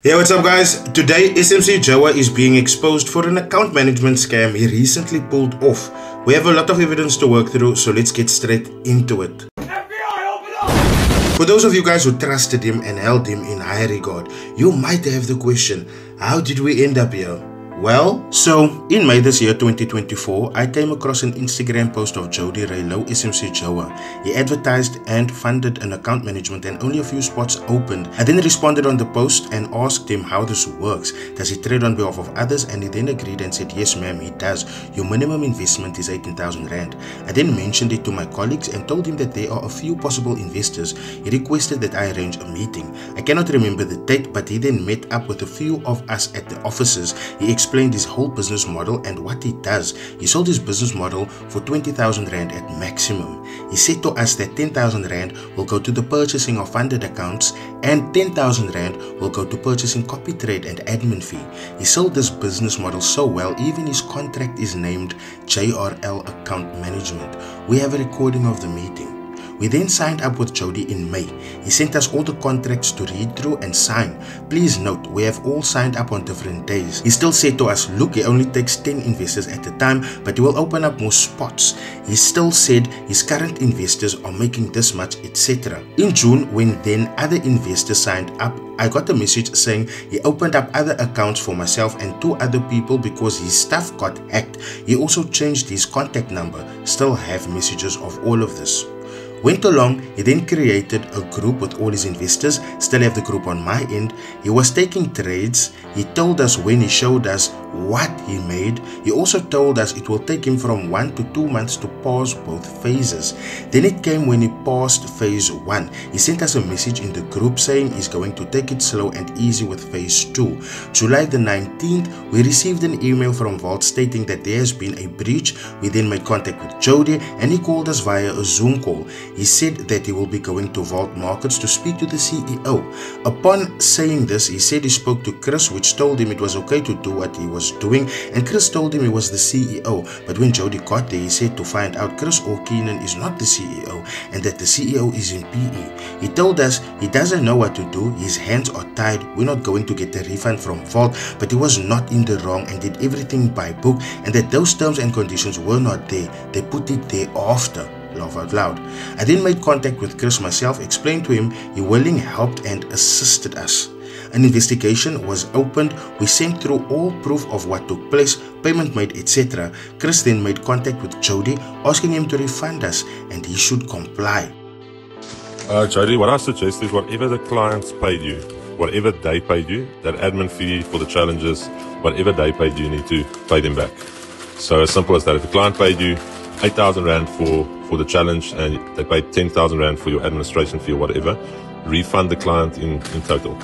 Hey, what's up, guys? Today, SMC Joa is being exposed for an account management scam he recently pulled off. We have a lot of evidence to work through, so let's get straight into it. For those of you guys who trusted him and held him in high regard, you might have the question how did we end up here? Well, so in May this year 2024, I came across an Instagram post of Jody Raylow SMC Joa. He advertised and funded an account management and only a few spots opened. I then responded on the post and asked him how this works. Does he trade on behalf of others? And he then agreed and said, yes ma'am, he does. Your minimum investment is 18,000 Rand. I then mentioned it to my colleagues and told him that there are a few possible investors. He requested that I arrange a meeting. I cannot remember the date, but he then met up with a few of us at the offices. He explained his whole business model and what he does. He sold his business model for 20,000 Rand at maximum. He said to us that 10,000 Rand will go to the purchasing of funded accounts and 10,000 Rand will go to purchasing copy trade and admin fee. He sold this business model so well, even his contract is named JRL Account Management. We have a recording of the meeting. We then signed up with Jody in May. He sent us all the contracts to read through and sign. Please note, we have all signed up on different days. He still said to us, look, he only takes 10 investors at a time, but he will open up more spots. He still said his current investors are making this much, etc. In June, when then other investors signed up, I got a message saying he opened up other accounts for myself and two other people because his stuff got hacked. He also changed his contact number. Still have messages of all of this. Went along, he then created a group with all his investors, still have the group on my end. He was taking trades. He told us when he showed us what he made. He also told us it will take him from one to two months to pass both phases. Then it came when he passed phase one. He sent us a message in the group saying he's going to take it slow and easy with phase two. July the 19th, we received an email from Vault stating that there has been a breach. We then made contact with Jody and he called us via a Zoom call. He said that he will be going to Vault Markets to speak to the CEO. Upon saying this, he said he spoke to Chris, which told him it was okay to do what he was doing, and Chris told him he was the CEO. But when Jody got there, he said to find out Chris O'Keenan is not the CEO and that the CEO is in PE. He told us he doesn't know what to do, his hands are tied, we're not going to get the refund from Vault, but he was not in the wrong and did everything by book, and that those terms and conditions were not there. They put it there after laugh out loud. I then made contact with Chris myself, explained to him he willing helped and assisted us. An investigation was opened. We sent through all proof of what took place, payment made, etc. Chris then made contact with Jody, asking him to refund us, and he should comply. Uh, Jody, what I suggest is whatever the clients paid you, whatever they paid you, that admin fee for the challenges, whatever they paid you, you need to pay them back. So as simple as that. If the client paid you 8,000 Rand for, for the challenge and they paid 10,000 Rand for your administration fee or whatever, refund the client in, in total.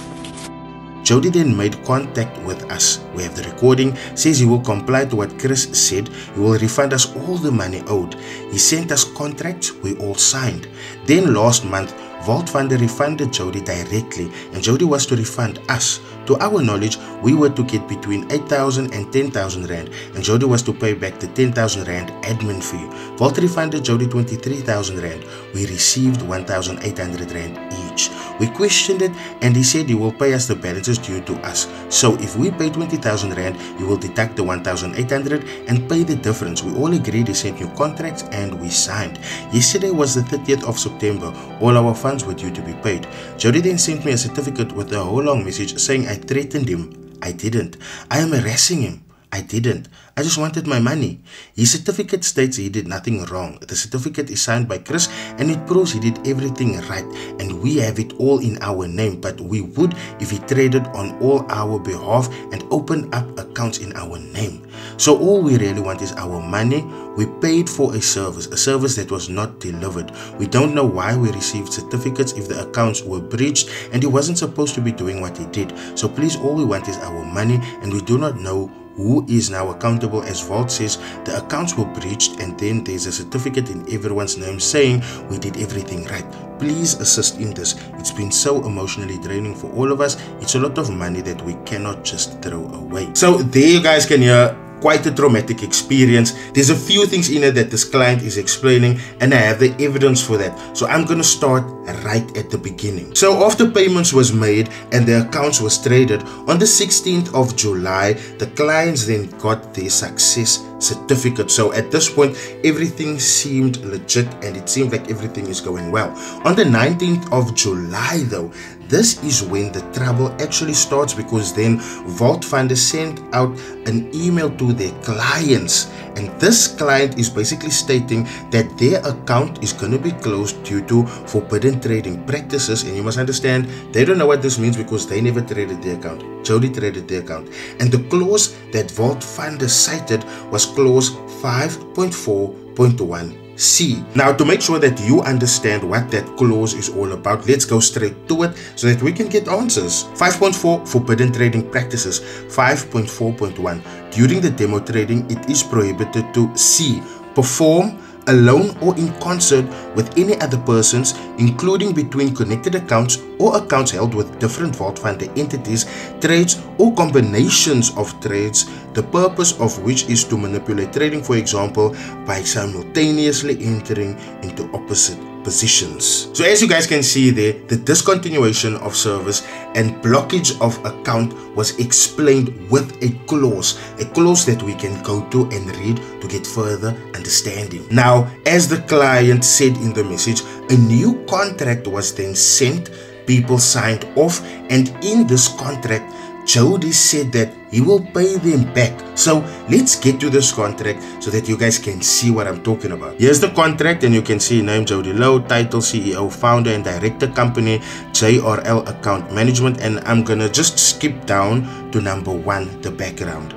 Jody then made contact with us. We have the recording, says he will comply to what Chris said. He will refund us all the money owed. He sent us contracts we all signed. Then last month, Vault Funder refunded Jody directly and Jody was to refund us. To our knowledge, we were to get between 8,000 and 10,000 Rand and Jody was to pay back the 10,000 Rand admin fee. Vault refunded Jody 23,000 Rand. We received 1,800 Rand each. We questioned it and he said he will pay us the balances due to us. So if we pay 20,000 Rand, he will deduct the 1,800 and pay the difference. We all agreed he sent new contracts and we signed. Yesterday was the 30th of September. All our funds funds were due to be paid. Jody then sent me a certificate with a whole long message saying I threatened him. I didn't. I am harassing him. I didn't. I just wanted my money. His certificate states he did nothing wrong. The certificate is signed by Chris and it proves he did everything right and we have it all in our name but we would if he traded on all our behalf and opened up accounts in our name. So all we really want is our money. We paid for a service, a service that was not delivered. We don't know why we received certificates if the accounts were breached and he wasn't supposed to be doing what he did. So please all we want is our money and we do not know who is now accountable as Vault says the accounts were breached and then there's a certificate in everyone's name saying we did everything right. Please assist in this. It's been so emotionally draining for all of us. It's a lot of money that we cannot just throw away. So there you guys can hear quite a traumatic experience. There's a few things in it that this client is explaining, and I have the evidence for that. So I'm gonna start right at the beginning. So after payments was made and the accounts was traded on the 16th of July, the clients then got their success certificate. So at this point, everything seemed legit and it seemed like everything is going well. On the 19th of July, though, this is when the trouble actually starts because then Vault Funder sent out an email to their clients. And this client is basically stating that their account is going to be closed due to forbidden trading practices. And you must understand they don't know what this means because they never traded the account. Jody traded the account. And the clause that Vault Funder cited was clause 5.4.1 C. Now to make sure that you understand what that clause is all about, let's go straight to it so that we can get answers. 5.4 Forbidden Trading Practices 5.4.1 During the demo trading, it is prohibited to C. Perform alone or in concert with any other persons, including between connected accounts or accounts held with different Vault Funder entities, trades or combinations of trades, the purpose of which is to manipulate trading, for example, by simultaneously entering into opposite positions. So as you guys can see there, the discontinuation of service and blockage of account was explained with a clause, a clause that we can go to and read to get further understanding. Now, as the client said in the message, a new contract was then sent, people signed off, and in this contract, Jody said that he will pay them back. So let's get to this contract so that you guys can see what I'm talking about. Here's the contract and you can see name Jody Lowe, title CEO, founder and director company, JRL account management and I'm gonna just skip down to number one, the background.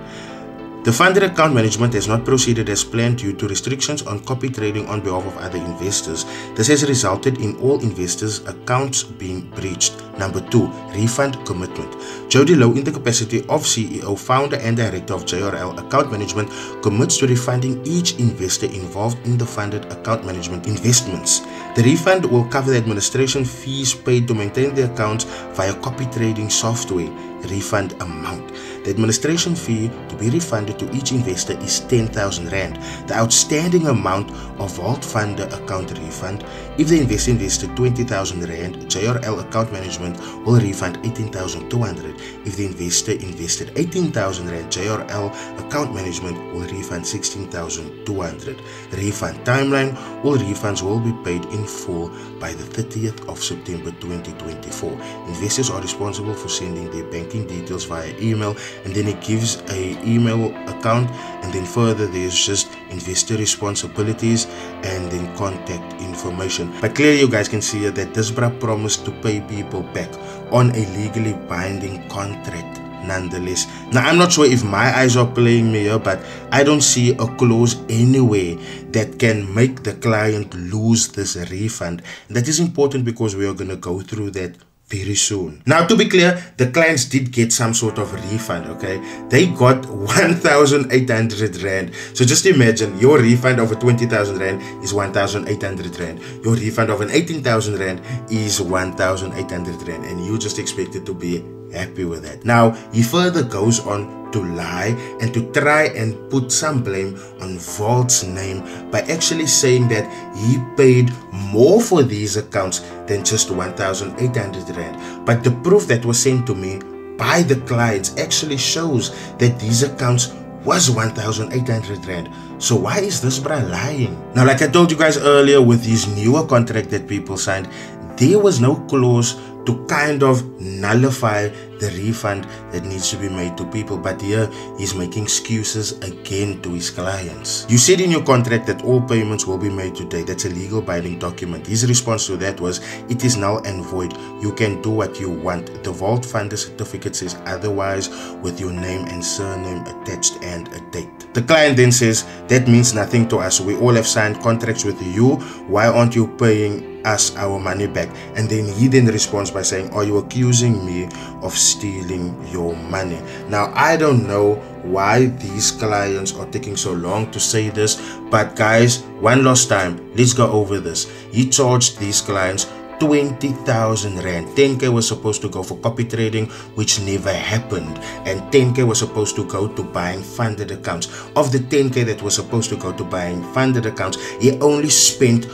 The funded account management has not proceeded as planned due to restrictions on copy trading on behalf of other investors. This has resulted in all investors' accounts being breached. Number two, refund commitment. Jody Lowe, in the capacity of CEO, founder, and director of JRL Account Management, commits to refunding each investor involved in the funded account management investments. The refund will cover the administration fees paid to maintain the accounts via copy trading software refund amount. The administration fee to be refunded to each investor is 10,000 Rand. The outstanding amount of Vault Funder account refund, if the investor invested 20,000 Rand, JRL account management will refund 18,200. If the investor invested 18,000 Rand, JRL account management will refund 16,200. Refund timeline, all refunds will be paid in full by the 30th of September 2024. Investors are responsible for sending their banking details via email and then it gives a email account and then further there's just investor responsibilities and then contact information but clearly you guys can see here that this bra promised to pay people back on a legally binding contract nonetheless. Now, I'm not sure if my eyes are playing me here, but I don't see a clause anywhere that can make the client lose this refund. That is important because we are going to go through that very soon. Now, to be clear, the clients did get some sort of refund, okay? They got 1,800 Rand. So just imagine your refund of a 20,000 Rand is 1,800 Rand. Your refund of an 18,000 Rand is 1,800 Rand. And you just expect it to be happy with that. Now, he further goes on to lie and to try and put some blame on Vault's name by actually saying that he paid more for these accounts than just 1,800 Rand. But the proof that was sent to me by the clients actually shows that these accounts was 1,800 Rand. So why is this bra lying? Now, like I told you guys earlier with his newer contract that people signed, there was no clause to kind of nullify the refund that needs to be made to people. But here he's making excuses again to his clients. You said in your contract that all payments will be made today. That's a legal binding document. His response to that was it is null and void. You can do what you want. The vault funder certificate says otherwise with your name and surname attached and a date. The client then says that means nothing to us. We all have signed contracts with you. Why aren't you paying us our money back. And then he then responds by saying, Are you accusing me of stealing your money? Now, I don't know why these clients are taking so long to say this, but guys, one last time, let's go over this. He charged these clients 20,000 Rand. 10k was supposed to go for copy trading, which never happened. And 10k was supposed to go to buying funded accounts. Of the 10k that was supposed to go to buying funded accounts, he only spent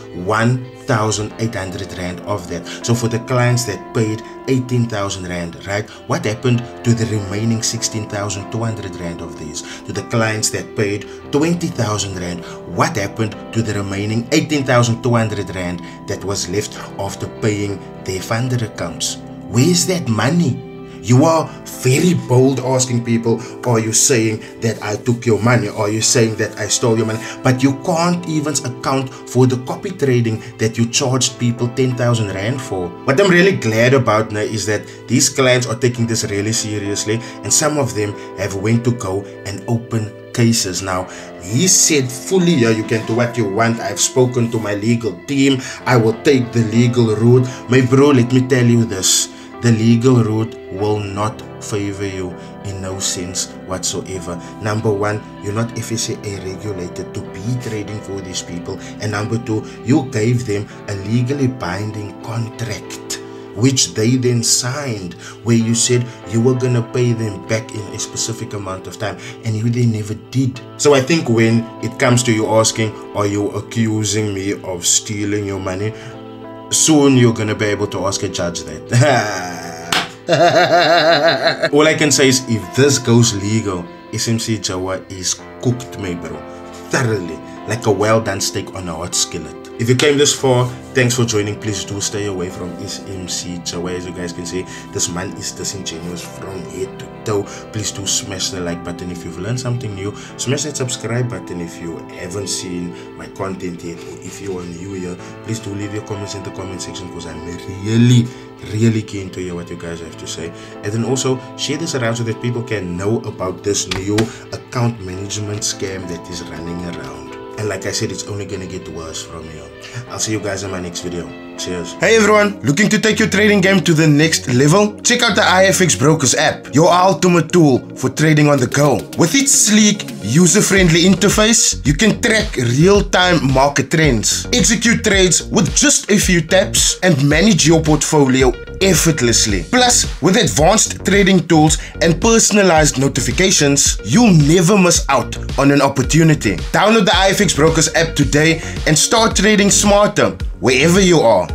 1,800 Rand of that. So for the clients that paid 18,000 Rand, right? What happened to the remaining 16,200 Rand of these? To the clients that paid 20,000 Rand, what happened to the remaining 18,200 Rand that was left after paying their funded accounts? Where's that money? You are very bold asking people, are you saying that I took your money? Are you saying that I stole your money? But you can't even account for the copy trading that you charged people 10,000 Rand for. What I'm really glad about now is that these clients are taking this really seriously and some of them have went to go and open cases. Now, he said fully, yeah, you can do what you want. I've spoken to my legal team. I will take the legal route. My bro, let me tell you this the legal route will not favor you in no sense whatsoever. Number one, you're not FSCA regulated to be trading for these people. And number two, you gave them a legally binding contract which they then signed where you said you were gonna pay them back in a specific amount of time and you they never did so i think when it comes to you asking are you accusing me of stealing your money soon you're gonna be able to ask a judge that. All I can say is if this goes legal, SMC Jawa is cooked, my bro. Thoroughly. Like a well done steak on a hot skillet. If you came this far, thanks for joining. Please do stay away from SMC Jawa. As you guys can see, this man is disingenuous from head to toe. Please do smash the like button if you've learned something new. Smash that subscribe button if you haven't seen my content yet. Or if you are new here, please do leave your comments in the comment section because I'm really really keen to hear what you guys have to say and then also share this around so that people can know about this new account management scam that is running around and like I said, it's only gonna get worse from here. I'll see you guys in my next video. Cheers. Hey everyone, looking to take your trading game to the next level? Check out the IFX Brokers app, your ultimate tool for trading on the go. With its sleek, user-friendly interface, you can track real-time market trends, execute trades with just a few taps, and manage your portfolio effortlessly. Plus, with advanced trading tools and personalized notifications, you'll never miss out on an opportunity. Download the IFX Brokers app today and start trading smarter wherever you are.